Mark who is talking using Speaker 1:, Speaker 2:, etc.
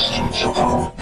Speaker 1: Destined to hope.